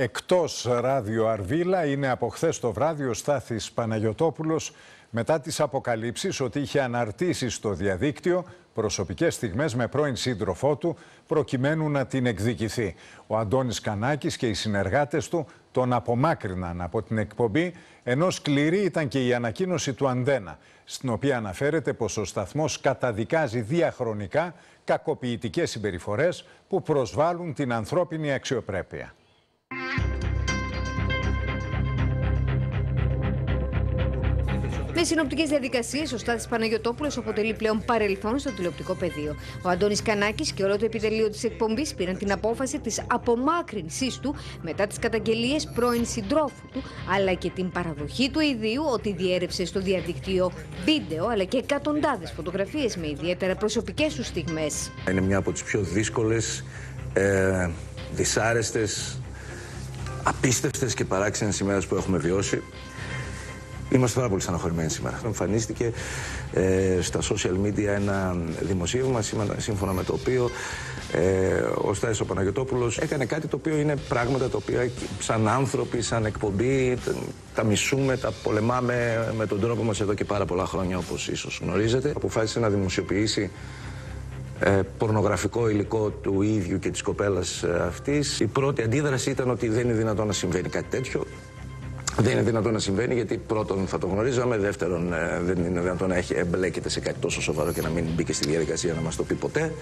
Εκτός ράδιο Αρβίλα είναι από χθες το βράδυ ο Στάθης Παναγιωτόπουλος μετά τις αποκαλύψεις ότι είχε αναρτήσει στο διαδίκτυο προσωπικές στιγμές με πρώην σύντροφό του προκειμένου να την εκδικηθεί. Ο Αντώνης Κανάκης και οι συνεργάτες του τον απομάκρυναν από την εκπομπή ενώ σκληρή ήταν και η ανακοίνωση του Αντένα στην οποία αναφέρεται πως ο σταθμός καταδικάζει διαχρονικά κακοποιητικές συμπεριφορές που προσβάλλουν την ανθρώπινη αξιοπρέπεια. Με συνοπτικές διαδικασίες, ο Στάθης Παναγιοτόπουλος αποτελεί πλέον παρελθόν στο τηλεοπτικό πεδίο. Ο Αντώνης Κανάκης και όλο το επιτελείο της εκπομπής πήραν την απόφαση της απομάκρυνσής του μετά τις καταγγελίες πρώην συντρόφου του, αλλά και την παραδοχή του ιδίου ότι διέρευσε στο διαδικτύο βίντεο αλλά και εκατοντάδες φωτογραφίες με ιδιαίτερα προσωπικές τους στιγμές. Είναι μια από τις πιο δύσκολες, ε, δυσάρεστες, απίστευτες και παράξενες ημέρες που έχουμε βιώσει. Είμαστε πάρα πολύ στεναχωρημένοι σήμερα. Εμφανίστηκε ε, στα social media ένα δημοσίευμα σύμφωνα με το οποίο ε, ο Στάις ο Παναγιωτόπουλος έκανε κάτι το οποίο είναι πράγματα τα οποία σαν άνθρωποι, σαν εκπομπή τα, τα μισούμε, τα πολεμάμε με τον τρόπο μας εδώ και πάρα πολλά χρόνια όπως ίσως γνωρίζετε. Αποφάσισε να δημοσιοποιήσει ε, πορνογραφικό υλικό του ίδιου και της κοπέλας ε, αυτής. Η πρώτη αντίδραση ήταν ότι δεν είναι δυνατόν να συμβαίνει κάτι τέτοιο. Δεν είναι δυνατόν να συμβαίνει γιατί πρώτον θα το γνωρίζαμε, δεύτερον ε, δεν είναι δυνατόν να έχει εμπλέκεται σε κάτι τόσο σοβαρό και να μην μπήκε στη διαδικασία να μας το πει ποτέ.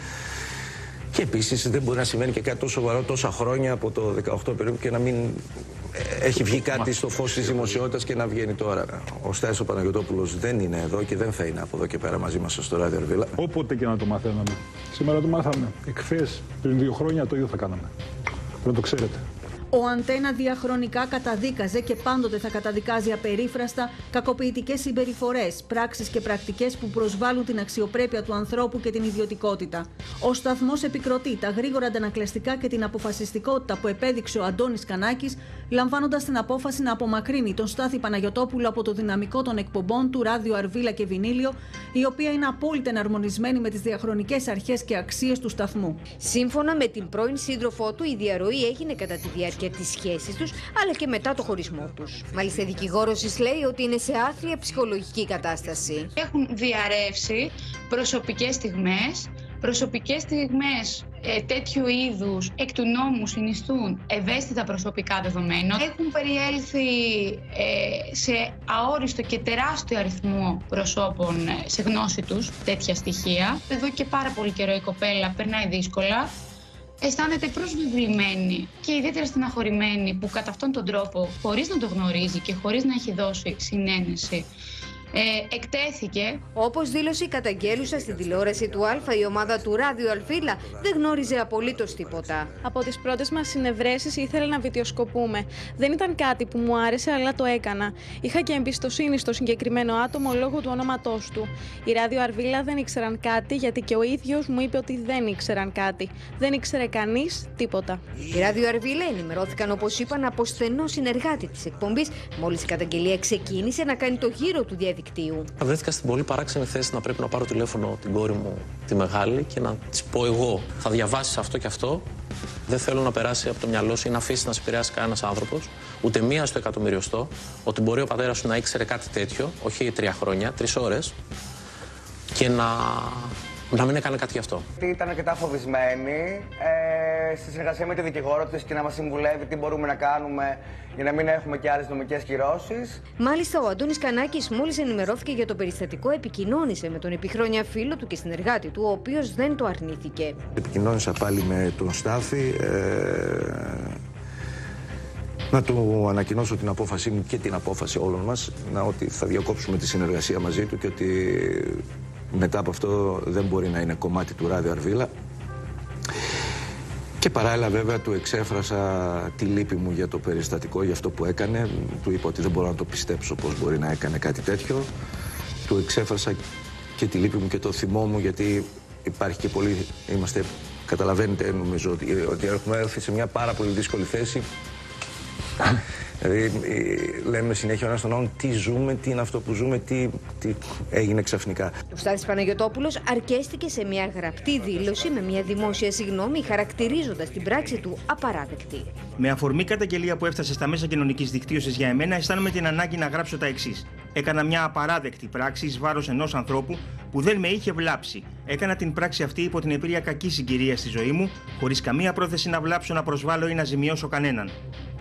Και επίσης δεν μπορεί να συμβαίνει και κάτι τόσο σοβαρό τόσα χρόνια από το 18 περίπου και να μην ε, έχει βγει κάτι στο φως της δημοσιότητας και να βγαίνει τώρα. Ο Στάι ο Παναγιώτοπουλο δεν είναι εδώ και δεν θα είναι από εδώ και πέρα μαζί μας στο Ράδιο Αρβίλα. Όποτε και να το μαθαίναμε. Σήμερα το μάθαμε. Εκφέ πριν δύο χρόνια το ίδιο θα κάναμε. Πρέπει να το ξέρετε. Ο Αντένα διαχρονικά καταδίκαζε και πάντοτε θα καταδικάζει απερίφραστα κακοποιητικές συμπεριφορές, πράξεις και πρακτικές που προσβάλλουν την αξιοπρέπεια του ανθρώπου και την ιδιωτικότητα. Ο σταθμός επικροτεί τα γρήγορα αντανακλαστικά και την αποφασιστικότητα που επέδειξε ο Αντώνης Κανάκης, λαμβάνοντας την απόφαση να απομακρύνει τον Στάθη Παναγιοτόπουλο από το δυναμικό των εκπομπών του Ράδιο Αρβίλα και Βινίλιο, η οποία είναι απόλυτα εναρμονισμένη με τις διαχρονικές αρχές και αξίες του σταθμού. Σύμφωνα με την πρώην σύντροφό του, η διαρροή έγινε κατά τη διάρκεια και τις σχέσεις τους, αλλά και μετά το χωρισμό τους. Μάλιστα, η δικηγόρος της λέει ότι είναι σε άθλια ψυχολογική κατάσταση. Έχουν διαρρεύσει προσωπικές στιγμές, προσωπικές στιγμές ε, τέτοιου είδους εκ του νόμου συνιστούν ευαίσθητα προσωπικά δεδομένα. Έχουν περιέλθει ε, σε αόριστο και τεράστιο αριθμό προσώπων ε, σε γνώση τους τέτοια στοιχεία. Εδώ και πάρα πολύ καιρό η κοπέλα περνάει δύσκολα αισθάνεται προσβεβλημένη και ιδιαίτερα στεναχωρημένη που κατά αυτόν τον τρόπο, χωρίς να το γνωρίζει και χωρίς να έχει δώσει συνένεση, ε, εκτέθηκε. Όπως δήλωσε η καταγγέλουσα στην τηλεόραση του Α, η ομάδα του Ράδιο Αλφίλα δεν γνώριζε απολύτως τίποτα. Από τις πρώτες μας συνευρέσεις ήθελα να βιτιοσκοπούμε. Δεν ήταν κάτι που μου άρεσε, αλλά το έκανα. Είχα και εμπιστοσύνη στο συγκεκριμένο άτομο λόγω του ονόματός του. Η Ράδιο Αρβίλα δεν ήξεραν κάτι, γιατί και ο ίδιος μου είπε ότι δεν ήξεραν κάτι. Δεν ήξερε κανείς τίποτα. Η Ράδιο Αρβίλα ενημερώθηκαν, όπως είπαν, από στενό συνεργάτη της εκπομπής, μόλις η καταγγελία ξεκίνησε να κάνει το γύρο του διαδικτύου διαδικτύου. Βρέθηκα στην πολύ παράξενη θέση να πρέπει να πάρω τηλέφωνο την κόρη μου τη μεγάλη και να της πω εγώ θα διαβάσεις αυτό και αυτό. Δεν θέλω να περάσει από το μυαλό σου ή να αφήσεις να σε επηρεάσει κανένας άνθρωπος, ούτε μία στο εκατομμυριωστό, ότι μπορεί ο πατέρας σου να ήξερε κάτι τέτοιο, όχι τρία χρόνια, τρεις ώρες, και να να μην έκανε κάτι γι' αυτό. Ήταν αρκετά φοβισμένη. Ε, στη συνεργασία με τη δικηγόρο της και να μας συμβουλεύει τι μπορούμε να κάνουμε για να μην έχουμε και άλλες νομικές κυρώσεις. Μάλιστα, ο Αντώνης Κανάκης, μόλις ενημερώθηκε για το περιστατικό, επικοινώνησε με τον επιχρόνια φίλο του και συνεργάτη του, ο οποίος δεν το αρνήθηκε. Επικοινώνησα πάλι με τον Στάθη. Ε, να του ανακοινώσω την απόφασή μου και την απόφαση όλων μας να ότι θα διακόψουμε τη συνεργασία μαζί του και ότι μετά από αυτό δεν μπορεί να είναι κομμάτι του Ράδιο Αρβίλα. Και παράλληλα βέβαια του εξέφρασα τη λύπη μου για το περιστατικό, για αυτό που έκανε. Του είπα ότι δεν μπορώ να το πιστέψω πως μπορεί να έκανε κάτι τέτοιο. Του εξέφρασα και τη λύπη μου και το θυμό μου γιατί υπάρχει και πολύ... Είμαστε, καταλαβαίνετε νομίζω ότι, ότι έχουμε έρθει σε μια πάρα πολύ δύσκολη θέση Δηλαδή, ε, λέμε συνέχεια ο ένα τον άλλον τι ζούμε, τι είναι αυτό που ζούμε, τι, τι έγινε ξαφνικά. Ο Στάθης Παναγιωτόπουλος αρκέστηκε σε μια γραπτή δήλωση με μια δημόσια συγγνώμη, χαρακτηρίζοντας την πράξη του απαράδεκτη. Με αφορμή καταγγελία που έφτασε στα μέσα κοινωνικής δικτύωσης για εμένα, αισθάνομαι την ανάγκη να γράψω τα εξής. Έκανα μια απαράδεκτη πράξη εις βάρος ενός ανθρώπου που δεν με είχε βλάψει. Έκανα την πράξη αυτή υπό την επίρρεια κακής συγκυρίας στη ζωή μου, χωρίς καμία πρόθεση να βλάψω, να προσβάλλω ή να ζημιώσω κανέναν.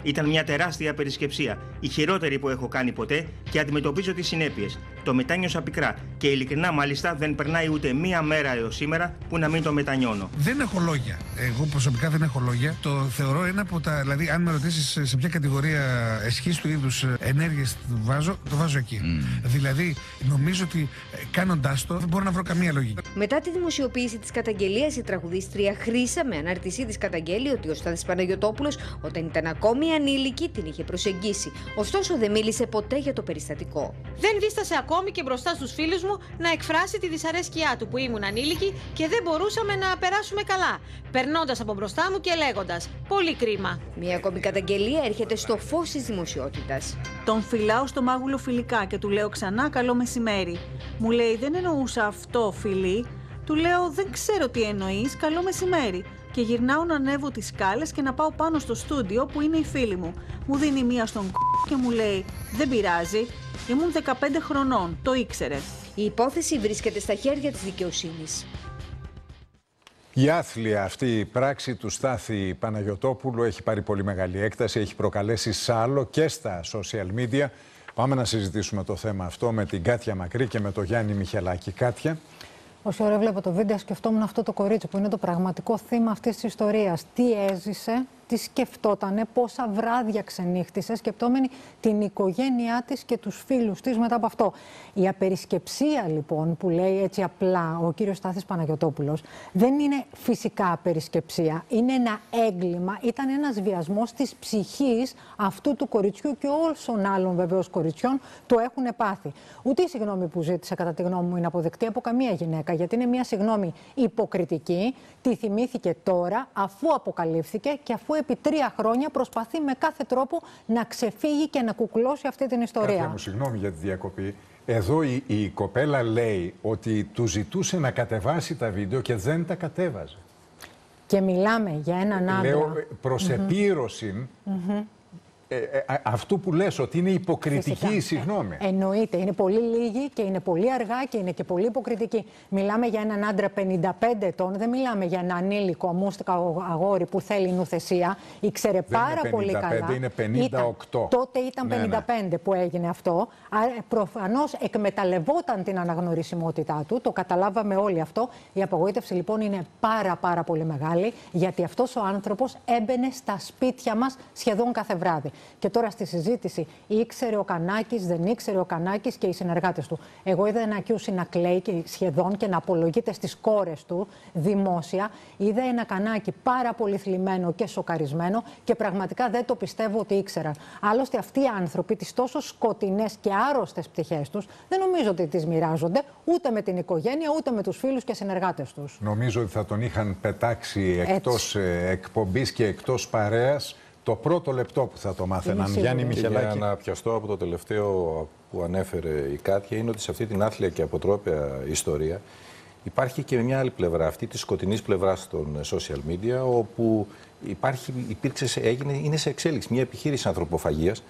Ήταν μια τεράστια περισκεψία, η χειρότερη που έχω κάνει ποτέ και αντιμετωπίζω τις συνέπειες. Το μετάνιωσα πικρά και ειλικρινά μάλιστα δεν περνάει ούτε μία μέρα έως σήμερα που να μην το μετανιώνω. Δεν έχω λόγια. Εγώ προσωπικά δεν έχω λόγια. Το θεωρώ ένα από τα. Δηλαδή, αν με ρωτήσεις σε ποια κατηγορία εσχής του είδους ενέργειες το βάζω, το βάζω εκεί. Δηλαδή, νομίζω ότι κάνοντάς το δεν μπορώ να βρω καμία λογική. Μετά τη δημοσιοποίηση της καταγγελίας, η τραγουδίστρια Χρήσα με ανάρτησή της καταγγέλει ότι ο Στάθης Παναγιωτόπουλος όταν ήταν ακόμη ανήλικη την είχε προσεγγίσει. Ωστόσο δεν μίλησε ποτέ για το περιστατικό. Δεν δίστασε ακόμη και μπροστά στους φίλους μου να εκφράσει τη δυσαρέσκειά του που ήμουν ανήλικη και δεν μπορούσαμε να περάσουμε καλά. Περνώντας από μπροστά μου και λέγοντας «Πολύ κρίμα». Μία ακόμη καταγγελία έρχεται στο φως της δημοσιότητας. Τον φυλάω στο μάγουλο φιλικά και του λέω ξανά καλό μεσημέρι. Μου λέει δεν εννοούσα αυτό φιλί. Του λέω δεν ξέρω τι εννοείς, καλό μεσημέρι. Και γυρνάω να ανέβω τις σκάλες και να πάω πάνω στο στούντιο που είναι η φίλη μου. Μου δίνει μία στον κ και μου λέει δεν πειράζει. Ήμουν 15 χρονών, το ήξερε. Η υπόθεση βρίσκεται στα χέρια της δικαιοσύνης. Η άθλια αυτή η πράξη του Στάθη Παναγιωτόπουλου έχει πάρει πολύ μεγάλη έκταση, έχει προκαλέσει σάλο και στα social media. Πάμε να συζητήσουμε το θέμα αυτό με την Κάτια Μακρύ και με τον Γιάννη Μιχελάκη. Κάτια. Όση ώρα βλέπω το βίντεο, σκεφτόμουν αυτό το κορίτσι που είναι το πραγματικό θύμα αυτής της ιστορίας. Τι έζησε, τι σκεφτότανε, πόσα βράδια ξενύχτησε, σκεπτόμενη την οικογένειά της και τους φίλους της μετά από αυτό. Η απερισκεψία λοιπόν που λέει έτσι απλά ο κύριος Στάθης Παναγιωτόπουλο δεν είναι φυσικά απερισκεψία. Είναι ένα έγκλημα, ήταν ένας βιασμός της ψυχής αυτού του κοριτσιού και όλων άλλων βεβαίως κοριτσιών το έχουν πάθει. Ούτε η συγγνώμη που ζήτησε, κατά τη γνώμη μου, είναι αποδεκτή από καμία γυναίκα, γιατί είναι μια συγγνώμη υποκριτική. Τη θυμήθηκε τώρα, αφού αποκαλύφθηκε και αφού επί τρία χρόνια προσπαθεί με κάθε τρόπο να ξεφύγει και να κουκλώσει αυτή την ιστορία. Κάτια μου, συγγνώμη για τη διακοπή. Εδώ η, η κοπέλα λέει ότι του ζητούσε να κατεβάσει τα βίντεο και δεν τα κατέβαζε. Και μιλάμε για έναν άντρα. Λέω προς επίρρωση ε, ε, α- αυτού που λες ότι είναι υποκριτική Φυσικά. η συγγνώμη. Ε, εννοείται. Είναι πολύ λίγη και είναι πολύ αργά και είναι και πολύ υποκριτική. Μιλάμε για έναν άντρα 55 ετών, δεν μιλάμε για ένα ανήλικο αμούστικα αγόρι που θέλει νουθεσία. Ήξερε Δεν πάρα είναι πολύ 55, καλά. είναι 58. Ήταν- τότε ήταν Ναι, 55 ναι. που έγινε αυτό. Άρα προφανώς εκμεταλλευόταν την αναγνωρισιμότητά του. Το καταλάβαμε όλοι αυτό. Η απογοήτευση λοιπόν είναι πάρα πάρα πολύ μεγάλη γιατί αυτός ο άνθρωπος έμπαινε στα σπίτια μας σχεδόν κάθε βράδυ. Και τώρα στη συζήτηση ήξερε ο Κανάκης, δεν ήξερε ο Κανάκης και οι συνεργάτες του. Εγώ είδα ένα Κιούση να κλαίει και σχεδόν και να απολογείται στις κόρες του δημόσια. Είδα ένα Κανάκη πάρα πολύ θλιμμένο και σοκαρισμένο και πραγματικά δεν το πιστεύω ότι ήξεραν. Άλλωστε αυτοί οι άνθρωποι τις τόσο σκοτεινές και άρρωστες πτυχές τους δεν νομίζω ότι τις μοιράζονται ούτε με την οικογένεια ούτε με τους φίλους και συνεργάτες τους. Νομίζω ότι θα τον είχαν πετάξει εκτός ε, εκπομπής και εκτός παρέας το πρώτο λεπτό που θα το μάθαιναν. σίγουρη. Γιάννη Και Μιχελάκη. για να πιαστώ από το τελευταίο που ανέφερε η Κάτια είναι ότι σε αυτή την άθλια και αποτρόπαια ιστορία υπάρχει και μια άλλη πλευρά, αυτή της σκοτεινής πλευράς των social media όπου υπάρχει, υπήρξε, σε- έγινε, είναι σε εξέλιξη μια επιχείρηση ανθρωποφαγίας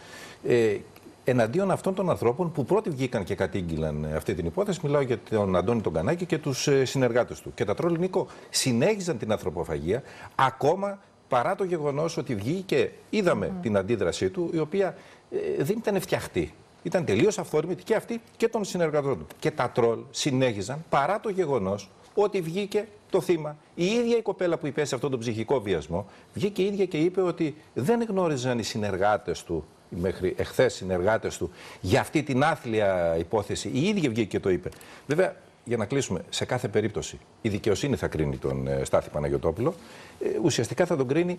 ε, εναντίον αυτών των ανθρώπων που πρώτοι βγήκαν και κατήγγυλαν ε, αυτή την υπόθεση. Μιλάω για τον Αντώνη τον Κανάκη και τους ε, συνεργάτες του. Και τα τρόλ Νίκο συνέχιζαν την ανθρωποφαγία ακόμα παρά το γεγονός ότι βγήκε, είδαμε την αντίδρασή του, η οποία ε, δεν ήταν φτιαχτή. Ήταν τελείως αυθόρμητη και αυτή και των συνεργατών του. Και τα τρόλ συνέχιζαν παρά το γεγονός ότι βγήκε το θύμα. Η ίδια η κοπέλα που υπέστη αυτόν τον ψυχικό βιασμό, βγήκε η ίδια και είπε ότι δεν γνώριζαν οι συνεργάτες του, οι μέχρι εχθές συνεργάτες του, για αυτή την άθλια υπόθεση. Η ίδια βγήκε και το είπε. Βέβαια, για να κλείσουμε, σε κάθε περίπτωση η δικαιοσύνη θα κρίνει τον ε, Στάθη Παναγιωτόπουλο. Ε, ουσιαστικά θα τον κρίνει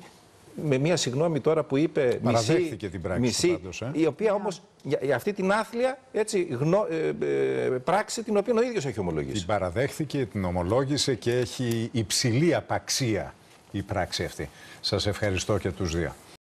με μια συγγνώμη τώρα που είπε μισή, Παραδέχθηκε την πράξη του μισή πάντως, ε. η οποία όμως για, για αυτή την άθλια έτσι, γνω, ε, ε, πράξη την οποία ο ίδιος έχει ομολογήσει. Την παραδέχθηκε, την ομολόγησε και έχει υψηλή απαξία η πράξη αυτή. Σας ευχαριστώ και τους δύο.